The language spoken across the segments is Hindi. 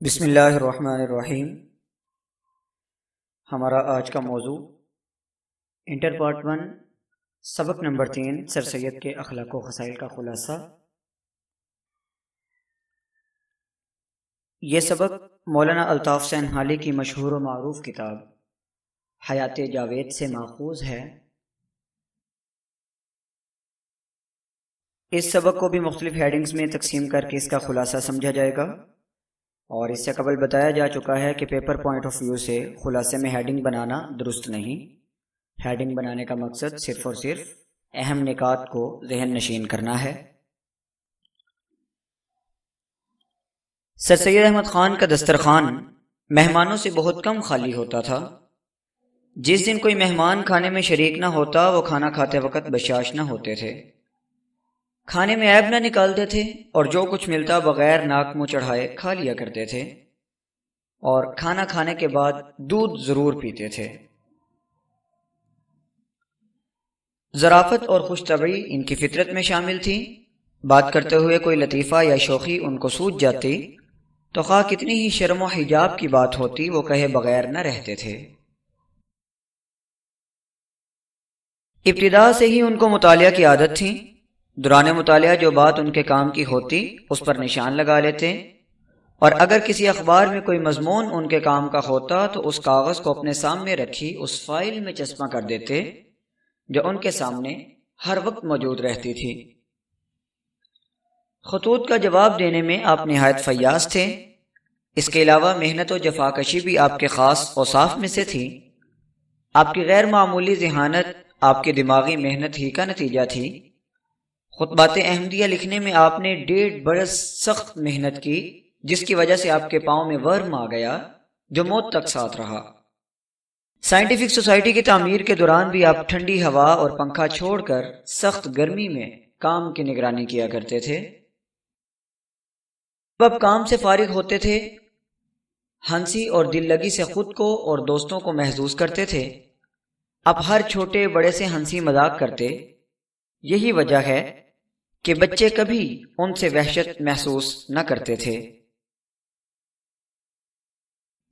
बिसमीम हमारा आज का मौजू इंटर पार्ट वन, सबक नंबर तीन, सर सैद के अखलाक वसाइल का खुलासा। ये सबक मौलाना अल्ताफ़ सैन हाली की मशहूर व मरूफ किताब, हयात जावेद से माखूज है। इस सबक को भी मुख्तलिफ़ हेडिंग्स में तकसीम करके इसका खुलासा समझा जाएगा। और इससे कबल बताया जा चुका है कि पेपर पॉइंट ऑफ़ व्यू से खुलासे में हेडिंग बनाना दुरुस्त नहीं। हेडिंग बनाने का मकसद सिर्फ़ और सिर्फ़ अहम निकात को जहन नशीन करना है। सर सैद अहमद ख़ान का दस्तरखान मेहमानों से बहुत कम खाली होता था। जिस दिन कोई मेहमान खाने में शरीक ना होता, वो खाना खाते वक्त बशाश ना होते थे। खाने में ऐब ना निकालते थे और जो कुछ मिलता बगैर नाक मुँह चढ़ाए खा लिया करते थे। और खाना खाने के बाद दूध ज़रूर पीते थे। जराफत और खुश तबी इनकी फितरत में शामिल थी। बात करते हुए कोई लतीफ़ा या शोखी उनको सूझ जाती तो खा कितनी ही शर्म हिजाब की बात होती, वो कहे बगैर न रहते थे। इब्तदा से ही उनको मुतालिया की आदत थी। दुरान मुताल जो बात उनके काम की होती, उस पर निशान लगा लेते। और अगर किसी अखबार में कोई मजमून उनके काम का होता तो उस कागज़ को अपने सामने रखी, उस फ़ाइल में चश्मा कर देते, जो उनके सामने हर वक्त मौजूद रहती थी। खतूत का जवाब देने में आप नहायत फयास थे। इसके अलावा मेहनत और जफाकशी भी आपके ख़ास औसाफ में से थी। आपकी गैर मामूली जहानत, आपकी दिमागी मेहनत ही का नतीजा थी। खुतबात अहमदिया लिखने में आपने डेढ़ बरस सख्त मेहनत की, जिसकी वजह से आपके पाँव में वर्म आ गया, जो मौत तक साथ रहा। साइंटिफिक सोसाइटी की तमीर के दौरान भी आप ठंडी हवा और पंखा छोड़कर सख्त गर्मी में काम की निगरानी किया करते थे। अब काम से फारिग होते थे, हँसी और दिल लगी से खुद को और दोस्तों को महसूस करते थे। आप हर छोटे बड़े से हँसी मज़ाक करते, यही वजह है कि बच्चे कभी उनसे वहशत महसूस न करते थे।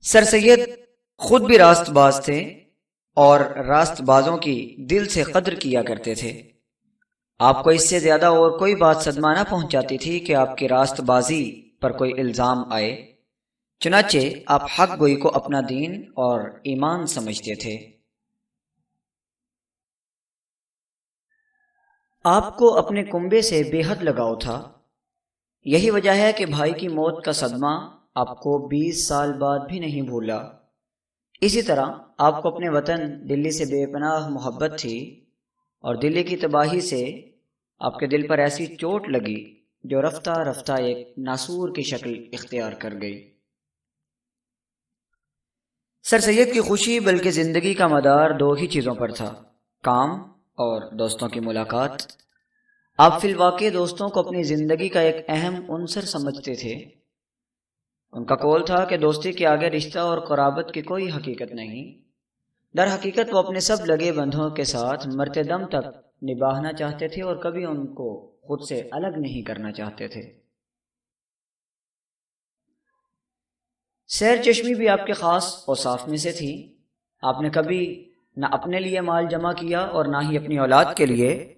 सर सैयद खुद भी रास्तबाज थे और रास्तबाजों की दिल से कद्र किया करते थे। आपको इससे ज़्यादा और कोई बात सदमा न पहुंचाती थी कि आपकी रास्तबाजी पर कोई इल्ज़ाम आए। चुनाचे आप हक गोई को अपना दीन और ईमान समझते थे। आपको अपने कुंबे से बेहद लगाव था। यही वजह है कि भाई की मौत का सदमा आपको 20 साल बाद भी नहीं भूला। इसी तरह आपको अपने वतन दिल्ली से बेपनाह मोहब्बत थी और दिल्ली की तबाही से आपके दिल पर ऐसी चोट लगी जो रफ्ता रफ्ता एक नासूर की शक्ल इख्तियार कर गई। सर, सैयद की खुशी बल्कि ज़िंदगी का मदार दो ही चीज़ों पर था। काम और दोस्तों की मुलाकात। आप फिलवाके दोस्तों को अपनी ज़िंदगी का एक अहम अनसर समझते थे। उनका कौल था कि दोस्ती के आगे रिश्ता और कराबत की कोई हकीकत नहीं। दर हकीकत वो अपने सब लगे बंधों के साथ मरते दम तक निभाना चाहते थे और कभी उनको खुद से अलग नहीं करना चाहते थे। सैर चश्मी भी आपके ख़ास औसाफ में से थी। आपने कभी न अपने लिए माल जमा किया और ना ही अपनी औलाद के लिए।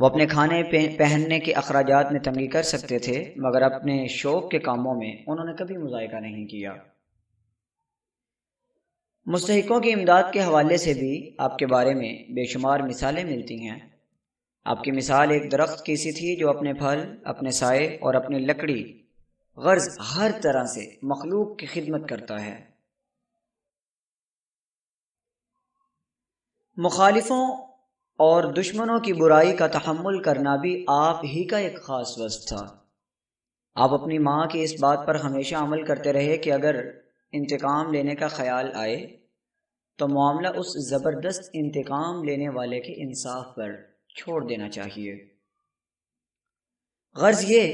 वो अपने खाने पहनने के अखराज में तंगी कर सकते थे, मगर अपने शौक के कामों में उन्होंने कभी मुजायका नहीं किया। मुस्तकों की इमदाद के हवाले से भी आपके बारे में बेशुमार मिसालें मिलती हैं। आपकी मिसाल एक दरख्त की सी थी जो अपने फल, अपने साय और अपनी लकड़ी, गर्ज हर तरह से मखलूक की खिदमत करता है। मुखालिफों और दुश्मनों की बुराई का तहमुल करना भी आप ही का एक ख़ास वस्त था। आप अपनी माँ की इस बात पर हमेशा अमल करते रहे कि अगर इंतकाम लेने का ख्याल आए तो मामला उस ज़बरदस्त इंतकाम लेने वाले के इंसाफ पर छोड़ देना चाहिए। गर्ज ये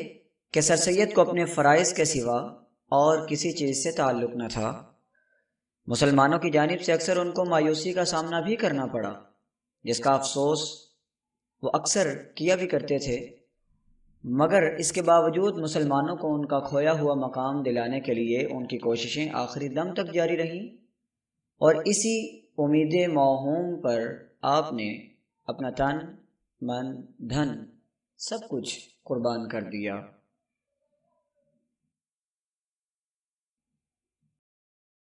कि सर सैद को अपने फ़रज़ के सिवा और किसी चीज़ से ताल्लुक़ न था। मुसलमानों की जानब से अक्सर उनको मायूसी का सामना भी करना पड़ा, जिसका अफसोस वो अक्सर किया भी करते थे। मगर इसके बावजूद मुसलमानों को उनका खोया हुआ मकाम दिलाने के लिए उनकी कोशिशें आखिरी दम तक जारी रहीं और इसी उम्मीद मौहूम पर आपने अपना तन, मन, धन सब कुछ कुर्बान कर दिया।